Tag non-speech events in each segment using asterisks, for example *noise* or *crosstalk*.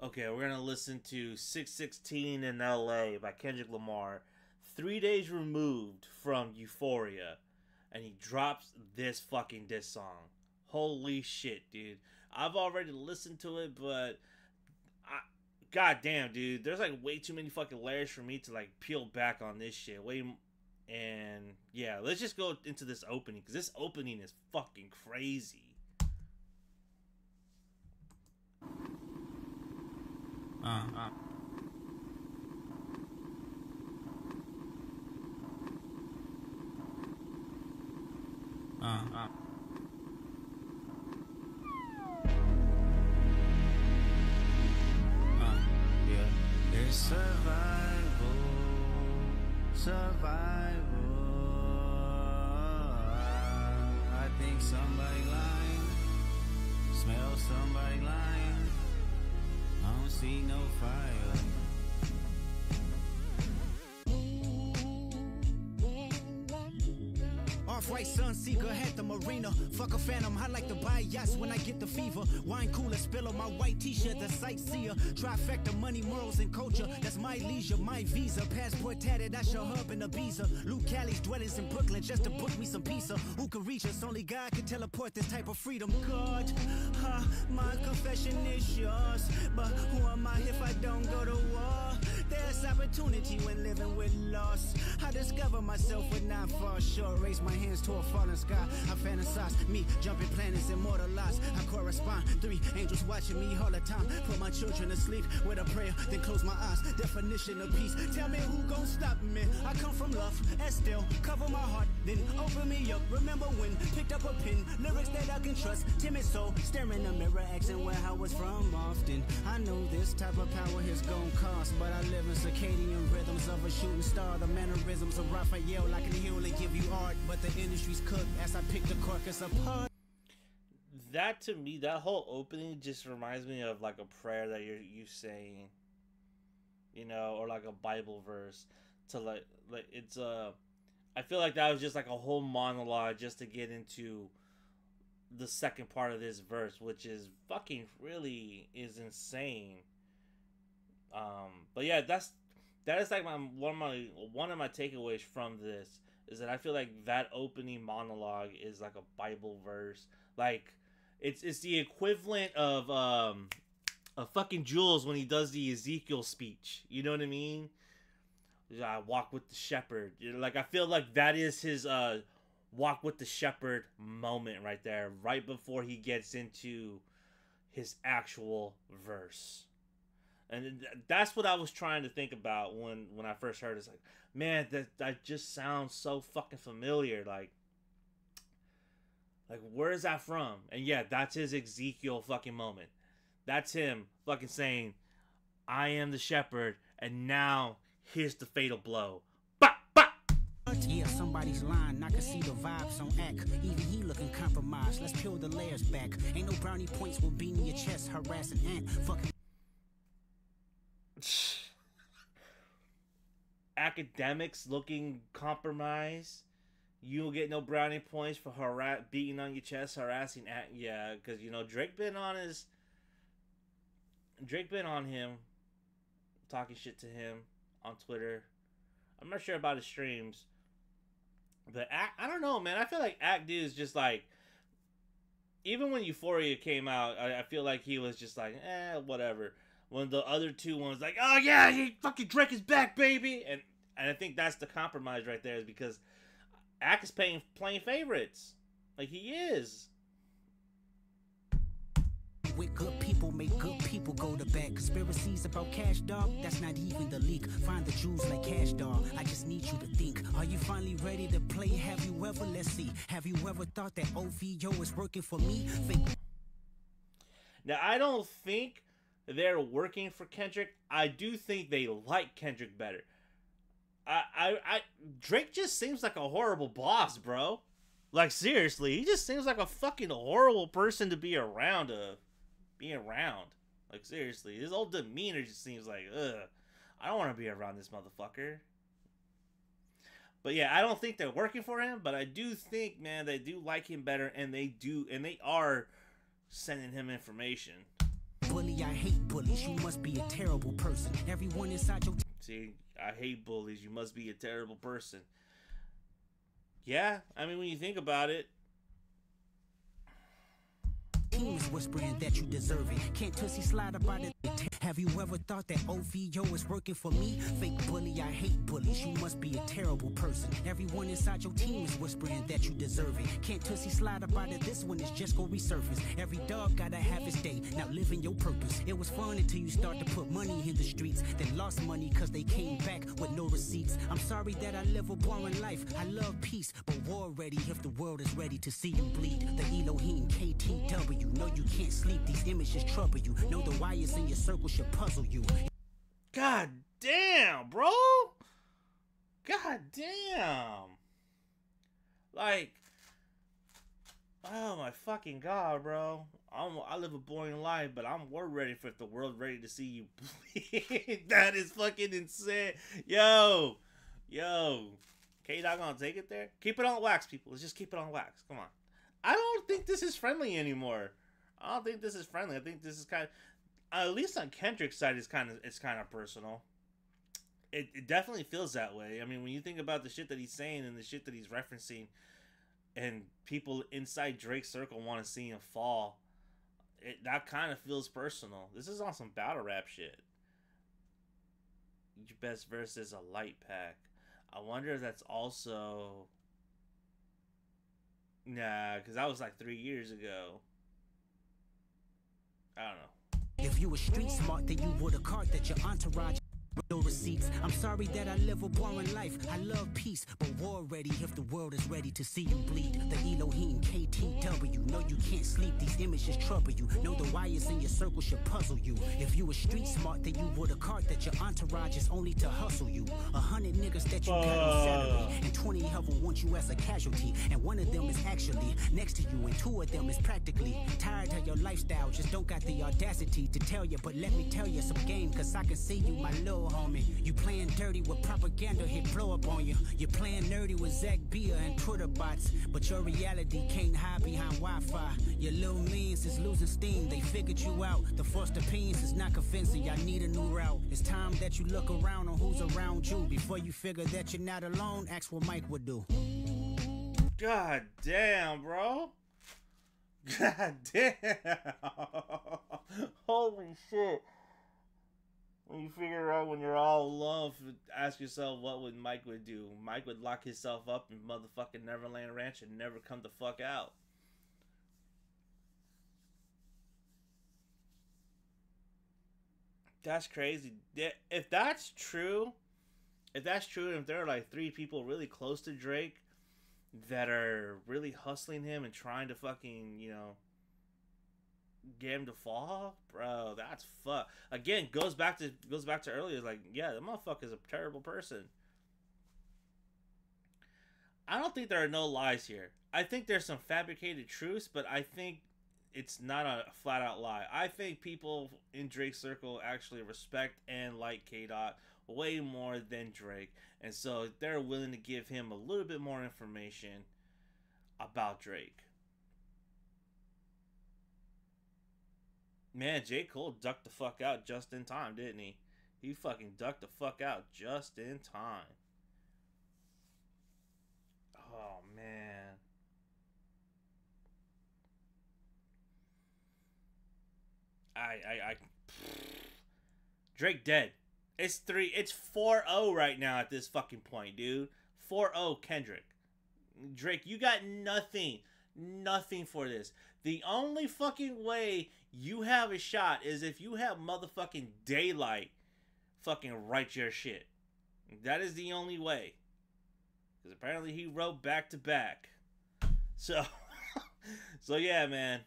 Okay, we're gonna listen to 616 in LA by Kendrick Lamar. Three days removed from Euphoria, and he drops this fucking diss song. Holy shit, dude. I've already listened to it, but I god damn, dude, there's like way too many fucking layers for me to like peel back on this shit. Way and yeah, let's just go into this opening cuz this opening is fucking crazy. Uh, uh. Uh, uh. Uh, yeah. It's survival, survival. I think somebody lying, smell somebody lying. See no fire. Off-white sunseeker had the marina. Fuck a phantom, I like to buy yachts when I get the fever. Wine cooler spill on my white t-shirt, the sightseer. Trifecta, money, morals, and culture. That's my leisure, my visa. Passport tatted, I show up in Ibiza. Lucali's dwellings in Brooklyn just to book me some pizza. Who can reach us? Only God can teleport this type of freedom. God, huh, my confession is yours. But who am I if I don't go to war? There's opportunity when living with loss. I discover myself would not fall short. Raise my hands to a falling sky. I fantasize me jumping planets, immortalized. I correspond. Three angels watching me all the time. Put my children to sleep with a prayer, then close my eyes. Definition of peace. Tell me who gon' stop me. I come from love and still cover my heart, then open me up. Remember when picked up a pen, lyrics that I can trust. Timid soul, staring in the mirror, asking where I was from often. I know this type of power is gon' cost, but I live circadian rhythms of a shooting star. The mannerisms of Raphael, give you art, but the industry's cooked as I pick the carcass apart. That to me, that whole opening just reminds me of like a prayer that you're you saying, you know, or like a Bible verse to like like it's a. I feel like that was just like a whole monologue just to get into the second part of this verse, which is fucking really is insane. Um, but yeah, that's that is like my one of my one of my takeaways from this is that I feel like that opening monologue is like a Bible verse. Like it's it's the equivalent of um a fucking Jules when he does the Ezekiel speech. You know what I mean? I walk with the shepherd. Like I feel like that is his uh walk with the shepherd moment right there, right before he gets into his actual verse. And that's what I was trying to think about when when I first heard it. It's like, man, that that just sounds so fucking familiar. Like, like where is that from? And yeah, that's his Ezekiel fucking moment. That's him fucking saying, "I am the shepherd," and now here's the fatal blow. Yeah, somebody's lying. I can see the vibes on act. Even he looking compromised. Let's peel the layers back. Ain't no brownie points will be in your chest. Harassing ant. Fucking. Academics looking compromised. You will get no brownie points for harass beating on your chest, harassing at yeah, because you know Drake been on his Drake been on him, talking shit to him on Twitter. I'm not sure about his streams, but act, I don't know, man. I feel like Act Dude is just like even when Euphoria came out, I, I feel like he was just like eh, whatever when the other two ones like, oh yeah, he fucking Drake is back, baby, and and I think that's the compromise right there is because Ak is playing playing favorites, like he is. With good people, make good people go to bed. Conspiracies about cash, dog, that's not even the leak. Find the jewels like cash, dog. I just need you to think. Are you finally ready to play? Have you ever, let's see, have you ever thought that OVO is working for me? Fake. Now, I don't think they're working for Kendrick. I do think they like Kendrick better. I, I, I, Drake just seems like a horrible boss, bro. Like seriously, he just seems like a fucking horrible person to be around. To be around, like seriously, his old demeanor just seems like, ugh, I don't want to be around this motherfucker. But yeah, I don't think they're working for him, but I do think, man, they do like him better, and they do, and they are sending him information. bully, I hate bullies. You must be a terrible person. Everyone inside your See, I hate bullies. You must be a terrible person. Yeah, I mean, when you think about it, whispering that you deserve it. Can't slide about it. Have you ever thought that OVO is working for me? Fake bully, I hate bullies. You must be a terrible person. Everyone inside your team is whispering that you deserve it. Can't Tussie slide about it. This one is just gonna resurface. Every dog gotta have his day. Now living your purpose. It was fun until you start to put money in the streets. Then lost money cause they came back with no receipts. I'm sorry that I live a boring life. I love peace, but war ready if the world is ready to see you bleed. The Elohim KTW. Know you can't sleep. These images trouble you. Know the wires in your circle should puzzle you. God damn, bro. God damn. Like, oh my fucking god, bro. I'm, I live a boring life, but I'm more ready for the world ready to see you *laughs* that is fucking insane. Yo, yo. K Dog gonna take it there? Keep it on wax, people. Let's just keep it on wax. Come on. I don't think this is friendly anymore. I don't think this is friendly. I think this is kind of at least on Kendrick's side, it's kind of it's kind of personal. It, it definitely feels that way. I mean, when you think about the shit that he's saying and the shit that he's referencing, and people inside Drake's circle want to see him fall, it that kind of feels personal. This is on some battle rap shit. Your best verse is a light pack. I wonder if that's also. Nah, because that was like three years ago. I don't know. If you were street smart, then you would have caught that your entourage no receipts. I'm sorry that I live a boring life. I love peace, but war ready if the world is ready to see you bleed. The Elohim KTW. No, you can't sleep. These images trouble you. Know the wires in your circle should puzzle you. If you were street smart, then you would have caught that your entourage is only to hustle you. A hundred niggas that you got on Saturday, uh. and twenty of them want you as a casualty. And one of them is actually next to you, and two of them is practically tired of your lifestyle. Just don't got the audacity to tell you, but let me tell you some game, cause I can see you, my little homie. You playing dirty with propaganda, hit blow up on you. You're playing nerdy with Zack Bia and Twitter bots, but your reality can't hide behind Wi-Fi. Your little means is losing steam, they figured you out. The first opinions is not convincing, I need a new route. It's time that you look around on who's around you. Before you figure that you're not alone, ask what Mike would do. God damn, bro. *laughs* God damn. *laughs* Holy shit. When you figure out when you're all alone, ask yourself what would Mike would do. Mike would lock himself up in motherfucking Neverland Ranch and never come the fuck out. That's crazy. If that's true, if that's true, if there are like three people really close to Drake that are really hustling him and trying to fucking, you know, him to fall, bro, that's fuck. Again, goes back to goes back to earlier. Like, yeah, the motherfucker is a terrible person. I don't think there are no lies here. I think there's some fabricated truths, but I think it's not a flat out lie. I think people in Drake's circle actually respect and like K Dot way more than Drake, and so they're willing to give him a little bit more information about Drake. Man, J. Cole ducked the fuck out just in time, didn't he? He fucking ducked the fuck out just in time. Oh, man. I, I, I. *sighs* Drake dead. It's three. It's 4 0 right now at this fucking point, dude. 4 0 Kendrick. Drake, you got nothing. Nothing for this. The only fucking way you have a shot is if you have motherfucking daylight fucking write your shit. That is the only way. Because apparently he wrote back to back. So, *laughs* so yeah, man.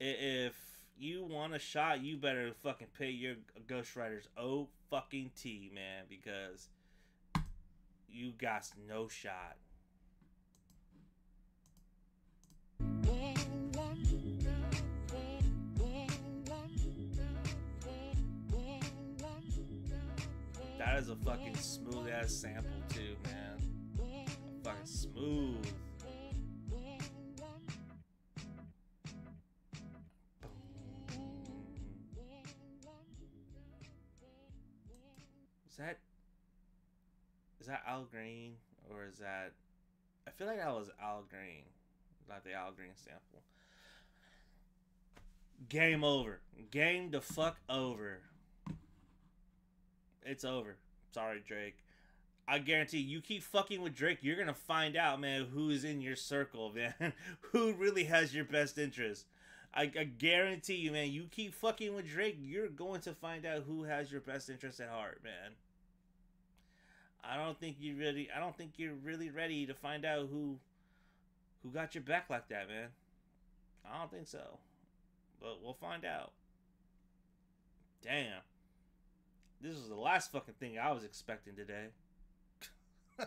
If you want a shot, you better fucking pay your ghostwriters O fucking T, man, because you got no shot. that is a fucking smooth ass sample too, man. Fucking smooth. Is that is that Al Green or is that? I feel like that was Al Green, not the Al Green sample. Game over. Game the fuck over. It's over. Sorry, Drake. I guarantee you keep fucking with Drake, you're gonna find out, man, who's in your circle, *laughs* man. Who really has your best interest. I, I guarantee you, man, you keep fucking with Drake, you're going to find out who has your best interest at heart, man. I don't think you really I don't think you're really ready to find out who who got your back like that, man. I don't think so. But we'll find out. Damn. This was the last fucking thing I was expecting today. *laughs*